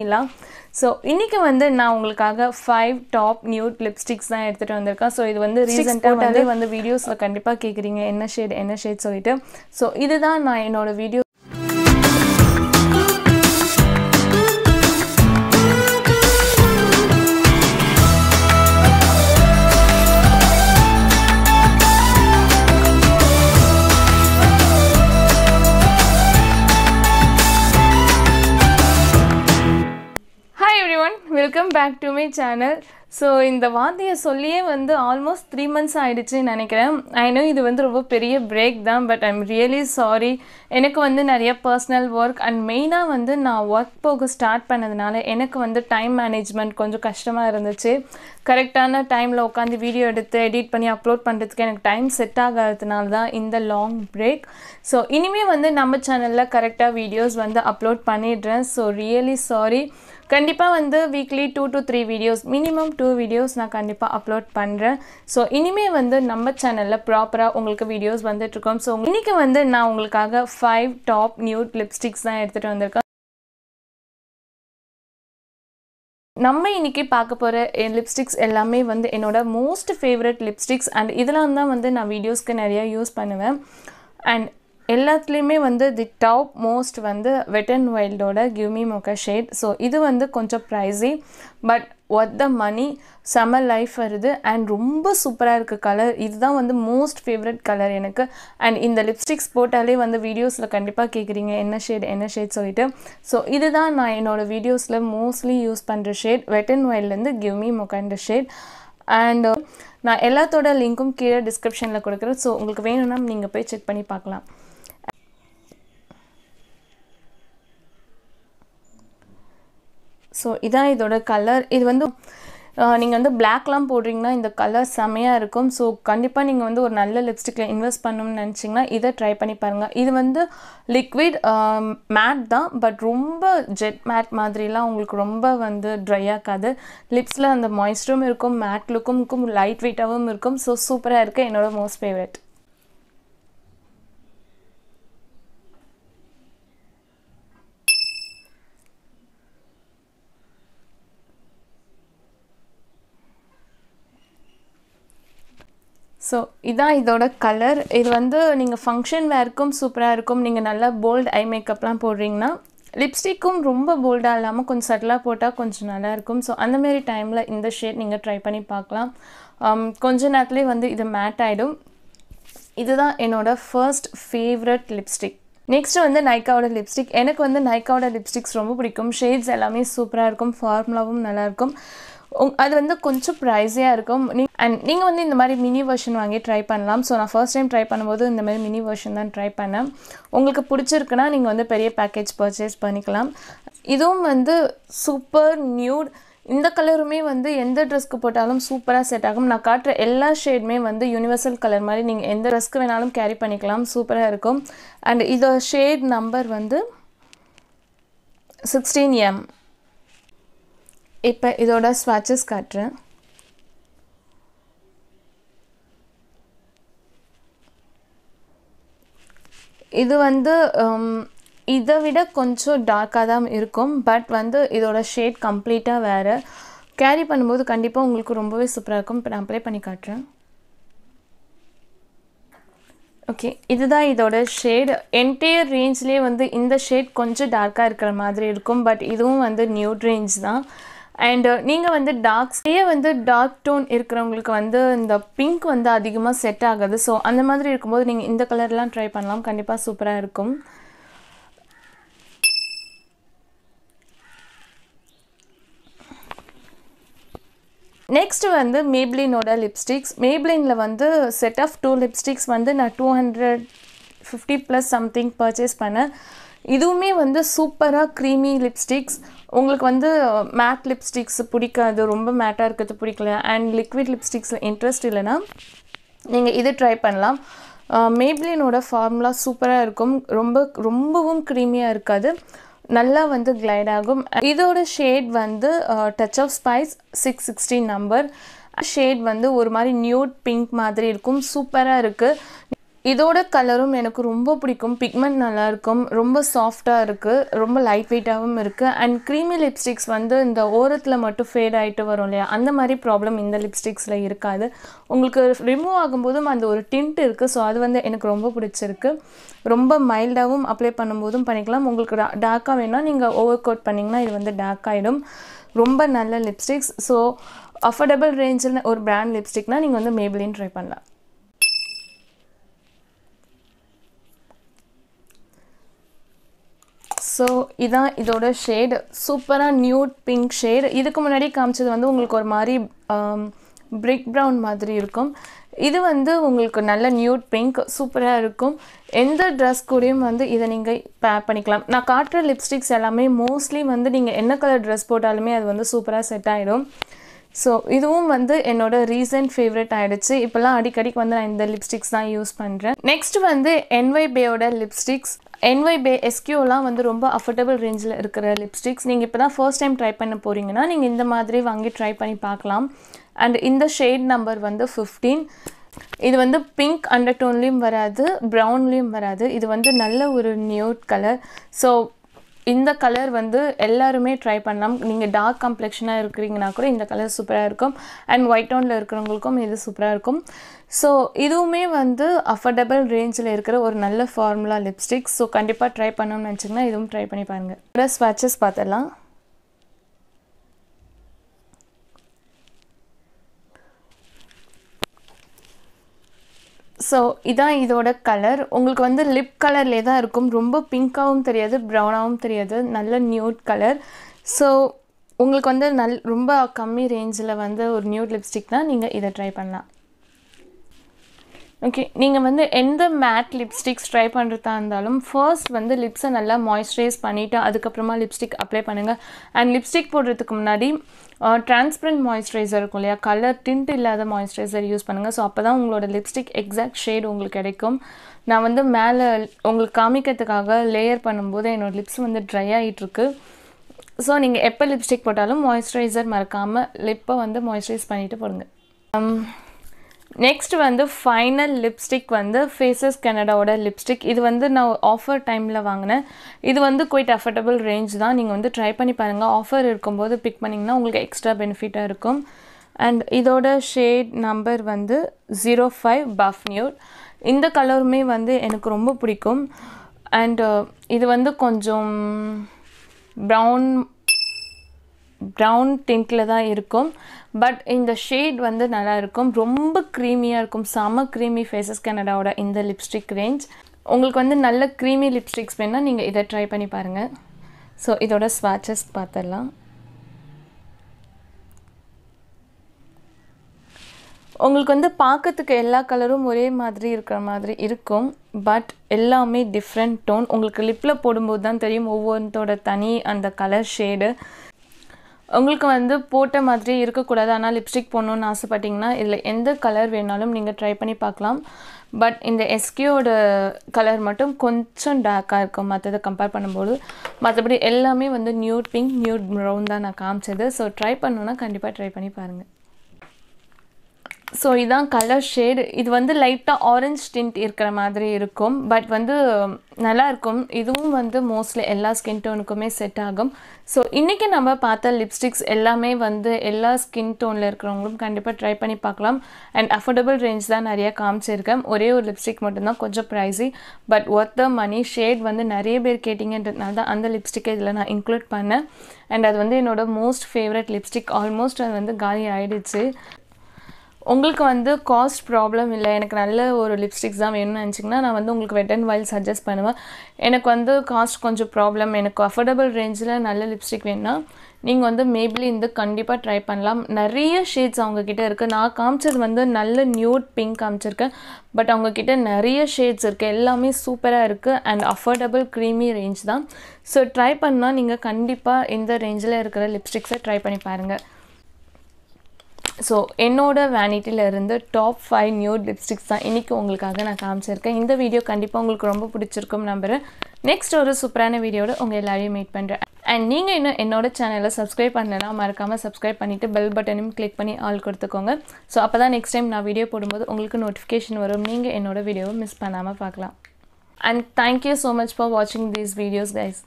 பண்ணிடலாம் ஸோ இன்றைக்கி வந்து நான் உங்களுக்காக ஃபைவ் டாப் நியூட் லிப்ஸ்டிக்ஸ் தான் எடுத்துகிட்டு வந்திருக்கேன். ஸோ இது வந்து ரீசெண்டாக வந்து வந்து வீடியோஸில் கண்டிப்பாக கேட்குறீங்க என்ன ஷேட் என்ன ஷேட் சொல்லிட்டு. ஸோ இதுதான் நான் என்னோட video back to my channel so இந்த வார்த்தையை சொல்லியே வந்து ஆல்மோஸ்ட் த்ரீ மந்த்ஸ் ஆகிடுச்சுன்னு நினைக்கிறேன். ஐ நோ இது வந்து ரொம்ப பெரிய பிரேக் தான் பட் ஐம் ரியலி சாரி எனக்கு வந்து நிறைய பர்சனல் ஒர்க் அண்ட் மெயினாக வந்து நான் ஒர்க் போக ஸ்டார்ட் பண்ணதுனால எனக்கு வந்து டைம் மேனேஜ்மெண்ட் கொஞ்சம் கஷ்டமாக இருந்துச்சு. கரெக்டான டைமில் உட்காந்து வீடியோ எடுத்து எடிட் பண்ணி அப்லோட் பண்ணுறதுக்கு எனக்கு டைம் செட் ஆகாததுனால தான் இந்த லாங் பிரேக் ஸோ இனிமேல் வந்து நம்ம சேனலில் கரெக்டாக வீடியோஸ் வந்து அப்லோட் பண்ணிடுறேன். ஸோ ரியலி சாரி கண்டிப்பாக வந்து weekly two to three videos minimum two videos நான் கண்டிப்பாக அப்லோட் பண்ணுறேன் ஸோ இனிமேல் வந்து நம்ம சேனலில் ப்ராப்பராக உங்களுக்கு வீடியோஸ் வந்துட்டுருக்கோம் ஸோ இன்றைக்கி வந்து நான் உங்களுக்காக ஃபைவ் டாப் நியூட் லிப்ஸ்டிக்ஸ் தான் எடுத்துகிட்டு வந்திருக்கேன். நம்ம இன்றைக்கி பார்க்க போகிற லிப்ஸ்டிக்ஸ் எல்லாமே வந்து என்னோட மோஸ்ட் ஃபேவரட் லிப்ஸ்டிக்ஸ் அண்ட் இதெல்லாம் தான் வந்து நான் வீடியோஸ்க்கு நிறையா யூஸ் பண்ணுவேன். அண்ட் எல்லாத்துலேயுமே வந்து தி டாப் மோஸ்ட் வந்து வெட் அண்ட் வைல்டோட கிவ்மி மொக்க ஷேட் ஸோ இது வந்து கொஞ்சம் pricey but worth the money செம லைஃப் வருது அண்ட் ரொம்ப சூப்பராக இருக்குது கலர் இதுதான் வந்து மோஸ்ட் ஃபேவரட் கலர் எனக்கு. அண்ட் இந்த லிப்ஸ்டிக்ஸ் போட்டாலே வந்து வீடியோஸில் கண்டிப்பாக கேட்குறீங்க என்ன ஷேட் என்ன ஷேட் சொல்லிட்டு. ஸோ இதுதான் நான் என்னோடய வீடியோஸில் மோஸ்ட்லி யூஸ் பண்ணுற ஷேட் வெட் அண்ட் வைல்ட்லேருந்து கிவ்மி மொக்கன்ற ஷேட் அண்ட் நான் எல்லாத்தோட லிங்க்கும் கீழே டிஸ்கிரிப்ஷனில் கொடுக்குறேன். ஸோ உங்களுக்கு வேணும்னா நீங்கள் போய் செக் பண்ணி பார்க்கலாம். ஸோ இதான் இதோட கலர் இது வந்து நீங்கள் வந்து பிளாக்லாம் போடுறீங்கன்னா இந்த கலர் செமையாக இருக்கும். ஸோ கண்டிப்பாக நீங்கள் வந்து ஒரு நல்ல லிப்ஸ்டிக்கில் இன்வெஸ்ட் பண்ணணும்னு நினச்சிங்கன்னா இதை ட்ரை பண்ணி பாருங்கள் இது வந்து லிக்விட் மேட் தான். பட் ரொம்ப ஜெட் மேட் மாதிரிலாம் உங்களுக்கு ரொம்ப வந்து ட்ரை ஆகாது லிப்ஸில் அந்த மாய்ஸ்டரும் இருக்கும் மேட் லுக்கும் லைட் வெயிட்டாகவும் இருக்கும். ஸோ சூப்பராக இருக்குது என்னோட மோஸ்ட் ஃபேவரட் ஸோ இதான் இதோட கலர் இது வந்து நீங்கள் ஃபங்க்ஷன் வேர்க்கும் சூப்பராக இருக்கும். நீங்கள் நல்லா போல்டு ஐ மேக்கப்லாம் போடுறீங்கன்னா லிப்ஸ்டிக்கும் ரொம்ப போல்டாக இல்லாமல் கொஞ்சம் சட்டிலாக போட்டால் கொஞ்சம் நல்லாயிருக்கும் ஸோ அந்தமாரி டைமில் இந்த ஷேட் நீங்கள் ட்ரை பண்ணி பார்க்கலாம். Um, கொஞ்ச நேரத்துலேயே வந்து இது மேட் ஆகிடும் இதுதான் என்னோடய ஃபர்ஸ்ட் ஃபேவரட் லிப்ஸ்டிக் நெக்ஸ்ட்டு வந்து நைக்காவோட லிப்ஸ்டிக் எனக்கு வந்து நைக்காவோட லிப்ஸ்டிக்ஸ் ரொம்ப பிடிக்கும். ஷேட்ஸ் எல்லாமே சூப்பராக இருக்கும். ஃபார்முலாவும் நல்லாயிருக்கும் அது வந்து கொஞ்சம் ப்ரைஸியாக இருக்கும். நீ அண்ட் நீங்கள் வந்து இந்த மாதிரி மினி வெர்ஷன் வாங்கி ட்ரை பண்ணலாம். ஸோ நான் ஃபர்ஸ்ட் டைம் ட்ரை பண்ணும்போது இந்த மாதிரி மினி வெர்ஷன் தான் ட்ரை பண்ணேன். உங்களுக்கு பிடிச்சிருக்குன்னா நீங்கள் வந்து பெரிய பேக்கேஜ் பர்ச்சேஸ் பண்ணிக்கலாம். இதுவும் வந்து சூப்பர் நியூட் இந்த கலருமே வந்து எந்த ட்ரெஸ்க்கு போட்டாலும் சூப்பராக செட் ஆகும். நான் காட்டுற எல்லா ஷேடுமே வந்து யூனிவர்சல் கலர் மாதிரி நீங்கள் எந்த ட்ரெஸ்க்கு வேணாலும் கேரி பண்ணிக்கலாம். சூப்பராக இருக்கும். அண்ட் இதோட ஷேட் நம்பர் வந்து சிக்ஸ்டீன் எம் இப்போ இதோட ஸ்வாட்சஸ் காட்டுறேன். இது வந்து um, இதை விட கொஞ்சம் டார்க்காக தான் இருக்கும். பட் வந்து இதோட ஷேட் கம்ப்ளீட்டாக வேறு. கேரி பண்ணும்போது கண்டிப்பாக உங்களுக்கு ரொம்பவே சூப்பராக இருக்கும். இப்போ நான் அப்ளை பண்ணி காட்டுறேன். ஓகே இதுதான் இதோட ஷேட் என்டையர் ரேஞ்ச்லேயே வந்து இந்த ஷேட் கொஞ்சம் டார்க்காக இருக்கிற மாதிரி இருக்கும். பட் இதுவும் வந்து நியூட் ரேஞ்ச் தான். அண்டு uh, நீங்கள் வந்து டார்க்ஸ்லேயே வந்து டார்க் டோன் இருக்கிறவங்களுக்கு வந்து இந்த பிங்க் வந்து அதிகமாக செட் ஆகுது. ஸோ அந்த மாதிரி இருக்கும்போது நீங்கள் இந்த கலர்லாம் ட்ரை பண்ணலாம். கண்டிப்பாக சூப்பராக இருக்கும். நெக்ஸ்ட்டு வந்து மேப்ளினோட லிப்ஸ்டிக்ஸ் மேப்ளினில் வந்து செட் ஆஃப் டூ லிப்ஸ்டிக்ஸ் வந்து நான் two hundred fifty plus something purchase பண்ணேன். இதுவுமே வந்து சூப்பராக க்ரீமி லிப்ஸ்டிக்ஸ் உங்களுக்கு வந்து மேட் லிப்ஸ்டிக்ஸ் பிடிக்காது ரொம்ப மேட்டாக இருக்கிறது பிடிக்கல. அண்ட் லிக்விட் லிப்ஸ்டிக்ஸில் இன்ட்ரெஸ்ட் இல்லைன்னா நீங்கள் இதை ட்ரை பண்ணலாம். மேப்ளினோட ஃபார்முலா சூப்பராக இருக்கும். ரொம்ப ரொம்பவும் க்ரீமியாக இருக்காது. நல்லா வந்து கிளைட் ஆகும். இதோட ஷேட் வந்து touch of spice six sixty number shade வந்து ஒரு மாதிரி நியூட் பிங்க் மாதிரி இருக்கும். சூப்பராக இருக்குது இதோட கலரும் எனக்கு ரொம்ப பிடிக்கும். பிக்மெண்ட் நல்லாயிருக்கும். ரொம்ப சாஃப்டாக இருக்குது ரொம்ப லைட் வெயிட்டாகவும் இருக்குது அண்ட் க்ரீமி லிப்ஸ்டிக்ஸ் வந்து இந்த ஓரத்தில் மட்டும் ஃபேட் ஆகிட்டு வரும் இல்லையா? அந்த மாதிரி ப்ராப்ளம் இந்த லிப்ஸ்டிக்ஸில் இருக்காது. உங்களுக்கு ரிமூவ் ஆகும்போதும் அந்த ஒரு டிண்ட் இருக்குது ஸோ அது வந்து எனக்கு ரொம்ப பிடிச்சிருக்கு. ரொம்ப மைல்டாகவும் அப்ளை பண்ணும்போதும் பண்ணிக்கலாம். உங்களுக்கு டார்க்காக வேணால் நீங்கள் ஓவர் கோட் பண்ணிங்கன்னா இது வந்து டார்க் ஆகிடும் ரொம்ப நல்ல லிப்ஸ்டிக்ஸ் ஸோ அஃபோர்டபுள் ரேஞ்சில் ஒரு பிராண்ட் லிப்ஸ்டிக்னால் நீங்கள் வந்து மேபிளின் ட்ரை பண்ணலாம். ஸோ இதான் இதோட ஷேடு சூப்பராக நியூட் பிங்க் ஷேடு இதுக்கு முன்னாடி காமிச்சது வந்து உங்களுக்கு ஒரு மாதிரி பிரிக் ப்ரௌன் மாதிரி இருக்கும். இது வந்து உங்களுக்கு நல்ல நியூட் பிங்க் சூப்பராக இருக்கும். எந்த ட்ரெஸ் கூடயும் வந்து இதை நீங்கள் பேர் பண்ணிக்கலாம். நான் காட்டுற லிப்ஸ்டிக்ஸ் எல்லாமே மோஸ்ட்லி வந்து நீங்கள் என்ன கலர் ட்ரெஸ் போட்டாலுமே அது வந்து சூப்பராக செட் ஆகிடும் ஸோ இதுவும் வந்து என்னோட ரீசன்ட் ஃபேவரட் ஆகிடுச்சு இப்போல்லாம் அடிக்கடிக்கு வந்து நான் இந்த லிப்ஸ்டிக்ஸ் தான் யூஸ் பண்ணுறேன் நெக்ஸ்ட் வந்து என்ஒய் பேயோட லிப்ஸ்டிக்ஸ் என்ஒய் பே எஸ்கியூலாம் வந்து ரொம்ப அஃபோர்டபுள் ரேஞ்சில் இருக்கிற லிப்ஸ்டிக்ஸ் நீங்கள் இப்போ தான் ஃபர்ஸ்ட் டைம் ட்ரை பண்ண போகிறீங்கன்னா நீங்கள் இந்த மாதிரி வாங்கி ட்ரை பண்ணி பார்க்கலாம். அண்ட் இந்த ஷேட் நம்பர் வந்து ஃபிஃப்டீன் இது வந்து பிங்க் அண்டர் டோன்லேயும் வராது ப்ரௌன்லேயும் வராது. இது வந்து நல்ல ஒரு நியூட் கலர் ஸோ இந்த கலர் வந்து எல்லாருமே ட்ரை பண்ணலாம். நீங்கள் டார்க் கம்ப்ளெக்ஷனாக இருக்கிறீங்கன்னா கூட இந்த கலர் சூப்பராக இருக்கும். அண்ட் ஒயிட் டவுனில் இருக்கிறவங்களுக்கும் இது சூப்பராக இருக்கும். ஸோ இதுவுமே வந்து அஃபர்டபுள் ரேஞ்சில் இருக்கிற ஒரு நல்ல ஃபார்முலா லிப்ஸ்டிக் ஸோ கண்டிப்பாக ட்ரை பண்ணணும்னு நினச்சிங்கன்னா இதுவும் ட்ரை பண்ணி பாருங்கள் ஸ்வாட்சஸ் பார்த்துடலாம். ஸோ இதான் இதோட கலர் உங்களுக்கு வந்து லிப் கலர்லே தான் இருக்கும். ரொம்ப பிங்க்காகவும் தெரியாது ப்ரௌனாகவும் தெரியாது. நல்ல நியூட் கலர் ஸோ உங்களுக்கு வந்து நல் ரொம்ப கம்மி ரேஞ்சில் வந்து ஒரு நியூட் லிப்ஸ்டிக்னால் நீங்கள் இதை ட்ரை பண்ணலாம். ஓகே நீங்கள் வந்து எந்த மேட் லிப்ஸ்டிக்ஸ் ட்ரை பண்ணுறதா இருந்தாலும் ஃபர்ஸ்ட் வந்து லிப்ஸை நல்லா மாய்ஸ்சரைஸ் பண்ணிவிட்டு அதுக்கப்புறமா லிப்ஸ்டிக் அப்ளை பண்ணுங்கள் அண்ட் லிப்ஸ்டிக் போடுறதுக்கு முன்னாடி டிரான்ஸ்பரண்ட் மாய்ஸ்சரைசர் இருக்கும் இல்லையா? கலர் டிண்ட் இல்லாத மாய்ஸ்சரைசர் யூஸ் பண்ணுங்கள் ஸோ அப்போ தான் உங்களோட லிப்ஸ்டிக் எக்ஸாக்ட் ஷேட் உங்களுக்கு கிடைக்கும். நான் வந்து மேலே உங்களுக்கு காமிக்கிறதுக்காக லேயர் பண்ணும்போது என்னோடய லிப்ஸ் வந்து ட்ரை ஆகிட்டுருக்கு ஸோ நீங்கள் எப்போ லிப்ஸ்டிக் போட்டாலும் மாய்ஸ்சரைசர் மறக்காமல் லிப்பை வந்து மாய்ஸ்சரைஸ் பண்ணிவிட்டு போடுங்க. Um, நெக்ஸ்ட் வந்து ஃபைனல் லிப்ஸ்டிக் வந்து ஃபேஸஸ் கனடாவோட லிப்ஸ்டிக் இது வந்து நான் ஆஃபர் டைமில் வாங்கினேன். இது வந்து குயிட் அஃபோர்டபுள் ரேஞ்ச் தான். நீங்கள் வந்து ட்ரை பண்ணி பாருங்கள் ஆஃபர் இருக்கும்போது பிக் பண்ணிங்கன்னா உங்களுக்கு எக்ஸ்ட்ரா பெனிஃபிட்டாக இருக்கும். அண்ட் இதோட ஷேட் நம்பர் வந்து ஜீரோ ஃபைவ் பஃப் நியூட் இந்த கலருமே வந்து எனக்கு ரொம்ப பிடிக்கும். அண்ட் uh, இது வந்து கொஞ்சம் ப்ரௌன் ப்ரௌன் டிண்டில் தான் இருக்கும். பட் இந்த ஷேட் வந்து நல்லா இருக்கும். ரொம்ப க்ரீமியாக இருக்கும். செம க்ரீமி ஃபேஸஸ் கனடாவோட இந்த லிப்ஸ்டிக் ரேஞ்ச் உங்களுக்கு வந்து நல்ல க்ரீமி லிப்ஸ்டிக்ஸ் வேணால் நீங்கள் இதை ட்ரை பண்ணி பாருங்கள் ஸோ இதோட ஸ்வாட்சஸ் பார்த்துடலாம் உங்களுக்கு வந்து பார்க்கறதுக்கு எல்லா கலரும் ஒரே மாதிரி இருக்கிற மாதிரி இருக்கும். பட் எல்லாமே டிஃப்ரெண்ட் டோன் உங்களுக்கு லிப்பில் போடும்போது தான் தெரியும். ஒவ்வொன்றோட தனி அந்த கலர் ஷேடு உங்களுக்கு வந்து போட்ட மாதிரி இருக்கக்கூடாது. ஆனால் லிப்ஸ்டிக் போடணுன்னு ஆசைப்பட்டிங்கன்னா இதில் எந்த கலர் வேணாலும் நீங்கள் ட்ரை பண்ணி பார்க்கலாம். பட் இந்த எஸ்கியோட கலர் மட்டும் கொஞ்சம் டார்க்காக இருக்கும். மற்றதை கம்பேர் பண்ணும்போது மற்றபடி எல்லாமே வந்து நியூட் பிங்க் நியூட் ப்ரௌன் தான் நான் காமிச்சது. ஸோ ட்ரை பண்ணணுன்னா கண்டிப்பாக ட்ரை பண்ணி பாருங்கள் ஸோ இதுதான் கலர் ஷேடு இது வந்து லைட்டாக ஆரஞ்ச் டிண்ட் இருக்கிற மாதிரி இருக்கும். பட் வந்து நல்லா இருக்கும். இதுவும் வந்து மோஸ்ட்லி எல்லா ஸ்கின் டோனுக்குமே செட் ஆகும். ஸோ இன்றைக்கி நம்ம பார்த்த லிப்ஸ்டிக்ஸ் எல்லாமே வந்து எல்லா ஸ்கின் டோனில் இருக்கிறவங்களும் கண்டிப்பாக ட்ரை பண்ணி பார்க்கலாம். அண்ட் அஃபோர்டபுள் ரேஞ்ச் தான் நிறைய காமிச்சிருக்கேன். ஒரே ஒரு லிப்ஸ்டிக் மட்டும்தான் கொஞ்சம் pricey but worth the money shade வந்து நிறைய பேர் கேட்டிங்கன்றதுனால தான் அந்த லிப்ஸ்டிக்கை இதில் நான் இன்க்ளூட் பண்ணேன். அண்ட் அது வந்து என்னோட மோஸ்ட் ஃபேவரட் லிப்ஸ்டிக் ஆல்மோஸ்ட் அது வந்து காலி ஆகிடுச்சு உங்களுக்கு வந்து காஸ்ட் ப்ராப்ளம் இல்லை எனக்கு நல்ல ஒரு லிப்ஸ்டிக்ஸ் தான் வேணும்னு நினச்சிங்கன்னா நான் வந்து உங்களுக்கு வெட் அண்ட் வைல்ட் சஜஸ்ட் பண்ணுவேன். எனக்கு வந்து காஸ்ட் கொஞ்சம் ப்ராப்ளம் எனக்கு அஃபோர்டபுள் ரேஞ்சில் நல்ல லிப்ஸ்டிக் வேணும்னா நீங்கள் வந்து மேபிலி இந்த கண்டிப்பாக ட்ரை பண்ணலாம். நிறைய ஷேட்ஸ் அவங்கக்கிட்ட இருக்குது நான் காமிச்சது வந்து நல்ல நியூட் பிங்க் காமிச்சிருக்கேன். பட் அவங்கக்கிட்ட நிறைய ஷேட்ஸ் இருக்குது எல்லாமே சூப்பராக இருக்குது அண்ட் அஃபோர்டபுள் க்ரீமி ரேஞ்ச் தான். ஸோ ட்ரை பண்ணால் நீங்கள் கண்டிப்பாக இந்த ரேஞ்சில் இருக்கிற லிப்ஸ்டிக்ஸை ட்ரை பண்ணி பாருங்கள் ஸோ என்னோட வேனிட்டியில் இருந்து டாப் ஃபைவ் நியூட் லிப்ஸ்டிக்ஸ் தான் இன்றைக்கி உங்களுக்காக நான் காமிச்சிருக்கேன். இந்த வீடியோ கண்டிப்பாக உங்களுக்கு ரொம்ப பிடிச்சிருக்கும் நம்புகிறேன் நெக்ஸ்ட் ஒரு சூப்பரான வீடியோட உங்கள் எல்லாரையும் மீட் பண்ணுறேன் அண்ட் நீங்கள் இன்னும் என்னோட சேனலை சப்ஸ்கிரைப் பண்ணலைன்னா மறக்காமல் சப்ஸ்கிரைப் பண்ணிவிட்டு பெல் பட்டனையும் கிளிக் பண்ணி ஆல் கொடுத்துக்கோங்க. ஸோ அப்போ தான் நெக்ஸ்ட் டைம் நான் வீடியோ போடும்போது உங்களுக்கு நோட்டிஃபிகேஷன் வரும். நீங்கள் என்னோட வீடியோவை மிஸ் பண்ணாமல் பார்க்கலாம். And thank you so much for வாட்சிங் தீஸ் வீடியோஸ் கைஸ்